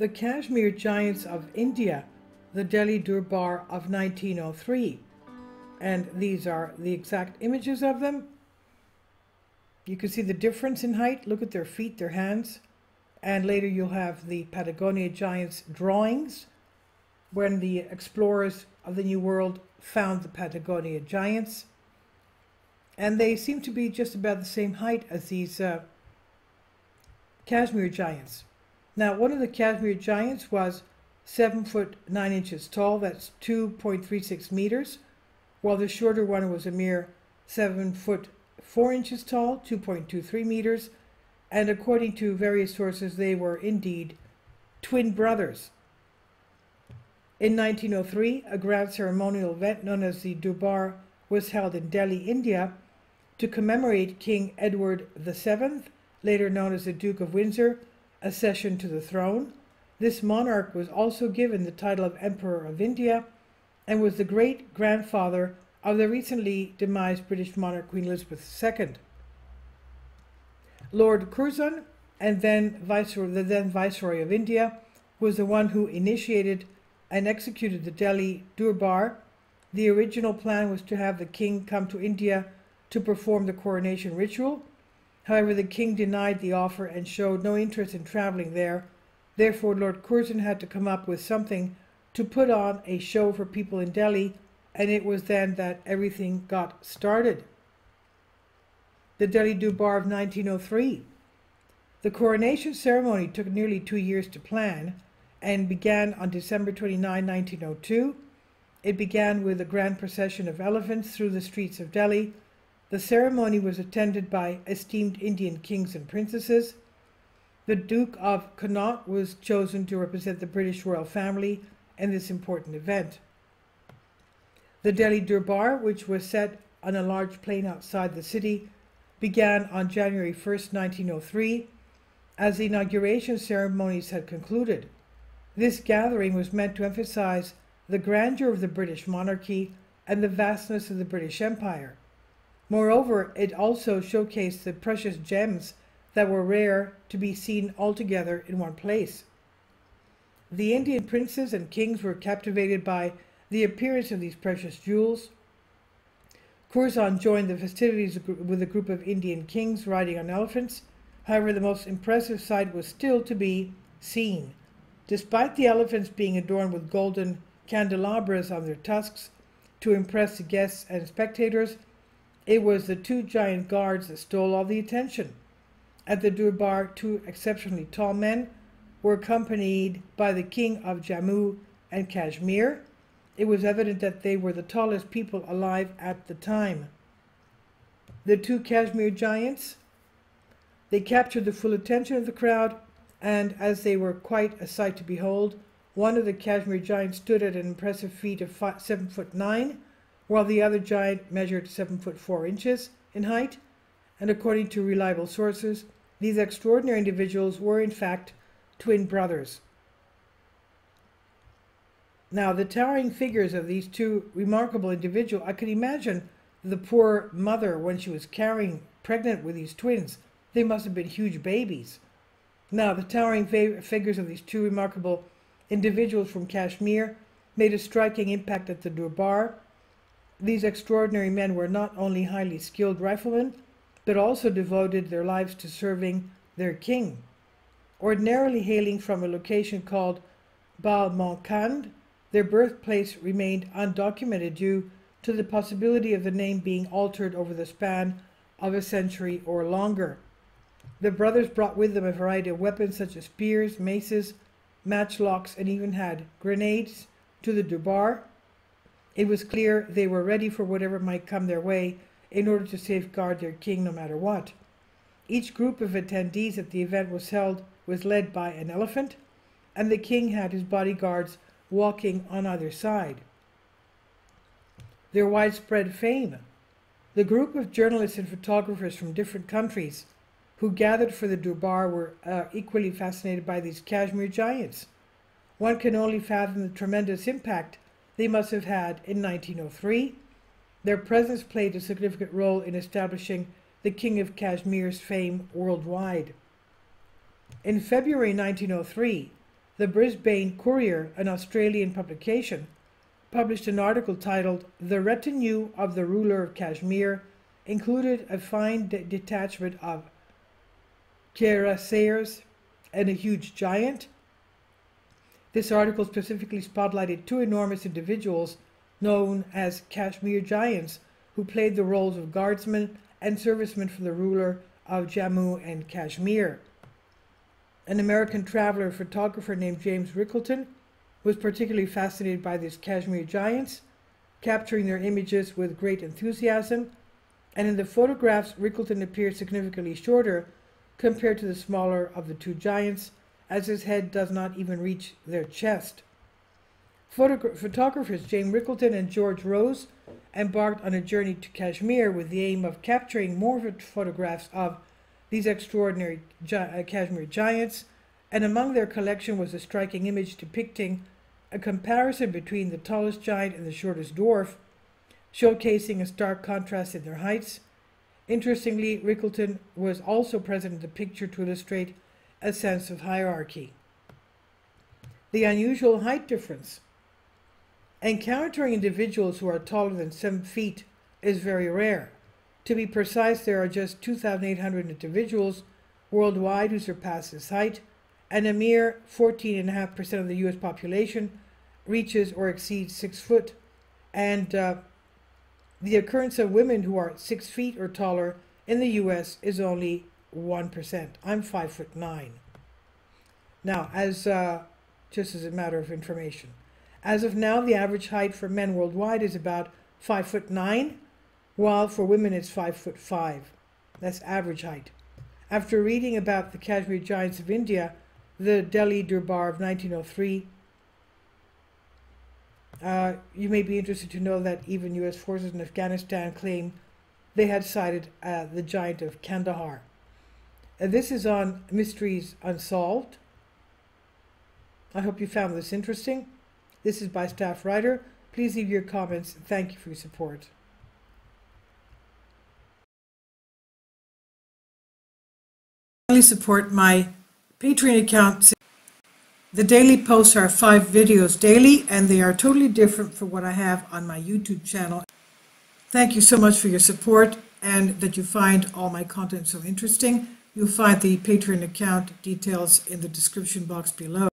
the Kashmir Giants of India, the Delhi Durbar of 1903. And these are the exact images of them. You can see the difference in height. Look at their feet, their hands. And later you'll have the Patagonia Giants drawings when the explorers of the New World found the Patagonia Giants. And they seem to be just about the same height as these uh, Kashmir Giants. Now, one of the Kashmir Giants was 7 foot 9 inches tall, that's 2.36 meters, while the shorter one was a mere 7 foot 4 inches tall, 2.23 meters, and according to various sources, they were indeed twin brothers. In 1903, a grand ceremonial event known as the Durbar was held in Delhi, India, to commemorate King Edward VII, later known as the Duke of Windsor, accession to the throne. This monarch was also given the title of Emperor of India and was the great grandfather of the recently demised British monarch Queen Elizabeth II. Lord Curzon, and then Viceroy, the then Viceroy of India, was the one who initiated and executed the Delhi Durbar. The original plan was to have the king come to India to perform the coronation ritual. However, the king denied the offer and showed no interest in traveling there. Therefore, Lord Curzon had to come up with something to put on a show for people in Delhi, and it was then that everything got started. The Delhi Durbar of 1903. The coronation ceremony took nearly two years to plan and began on December 29, 1902. It began with a grand procession of elephants through the streets of Delhi the ceremony was attended by esteemed Indian kings and princesses. The Duke of Connaught was chosen to represent the British royal family in this important event. The Delhi Durbar, which was set on a large plain outside the city, began on January 1, 1903, as the inauguration ceremonies had concluded. This gathering was meant to emphasize the grandeur of the British monarchy and the vastness of the British Empire. Moreover, it also showcased the precious gems that were rare to be seen all together in one place. The Indian princes and kings were captivated by the appearance of these precious jewels. Curzon joined the festivities with a group of Indian kings riding on elephants. However, the most impressive sight was still to be seen. Despite the elephants being adorned with golden candelabras on their tusks to impress the guests and spectators, it was the two giant guards that stole all the attention. At the Durbar, two exceptionally tall men were accompanied by the king of Jammu and Kashmir. It was evident that they were the tallest people alive at the time. The two Kashmir giants, they captured the full attention of the crowd, and as they were quite a sight to behold, one of the Kashmir giants stood at an impressive feat of five, seven foot nine, while the other giant measured 7 foot 4 inches in height, and according to reliable sources, these extraordinary individuals were in fact twin brothers. Now, the towering figures of these two remarkable individuals, I could imagine the poor mother when she was carrying, pregnant with these twins. They must have been huge babies. Now, the towering figures of these two remarkable individuals from Kashmir made a striking impact at the Durbar these extraordinary men were not only highly skilled riflemen, but also devoted their lives to serving their king. Ordinarily hailing from a location called Balmankand, their birthplace remained undocumented due to the possibility of the name being altered over the span of a century or longer. The brothers brought with them a variety of weapons such as spears, maces, matchlocks, and even had grenades to the Durbar, it was clear they were ready for whatever might come their way in order to safeguard their king no matter what. Each group of attendees at the event was held was led by an elephant, and the king had his bodyguards walking on either side. Their widespread fame. The group of journalists and photographers from different countries who gathered for the Durbar were uh, equally fascinated by these Kashmir giants. One can only fathom the tremendous impact they must have had in 1903. Their presence played a significant role in establishing the King of Kashmir's fame worldwide. In February 1903, the Brisbane Courier, an Australian publication, published an article titled The Retinue of the Ruler of Kashmir included a fine de- detachment of cuirassiers and a huge giant. This article specifically spotlighted two enormous individuals known as Kashmir giants who played the roles of guardsmen and servicemen for the ruler of Jammu and Kashmir. An American traveler photographer named James Ricalton was particularly fascinated by these Kashmir giants, capturing their images with great enthusiasm. And in the photographs, Ricalton appeared significantly shorter compared to the smaller of the two giants, as his head does not even reach their chest. Photogra- photographers James Ricalton and George Rose embarked on a journey to Kashmir with the aim of capturing more phot- photographs of these extraordinary gi- uh, Kashmir giants, and among their collection was a striking image depicting a comparison between the tallest giant and the shortest dwarf, showcasing a stark contrast in their heights. Interestingly, Ricalton was also present in the picture to illustrate a sense of hierarchy. The unusual height difference. Encountering individuals who are taller than 7 feet is very rare. To be precise, there are just 2,800 individuals worldwide who surpass this height, and a mere 14.5% of the US population reaches or exceeds 6 foot. And uh, the occurrence of women who are 6 feet or taller in the US is only 1%. I'm 5 foot 9. Now, as uh, just as a matter of information, as of now, the average height for men worldwide is about 5 foot 9, while for women it's 5 foot 5. That's average height. After reading about the Kashmir giants of India, the Delhi Durbar of 1903, uh, you may be interested to know that even U.S. forces in Afghanistan claim they had sighted uh, the giant of Kandahar. Uh, this is on Mysteries Unsolved. I hope you found this interesting. This is by staff writer. Please leave your comments. Thank you for your support. Only support my Patreon account. The daily posts are five videos daily, and they are totally different from what I have on my YouTube channel. Thank you so much for your support and that you find all my content so interesting. You'll find the Patreon account details in the description box below.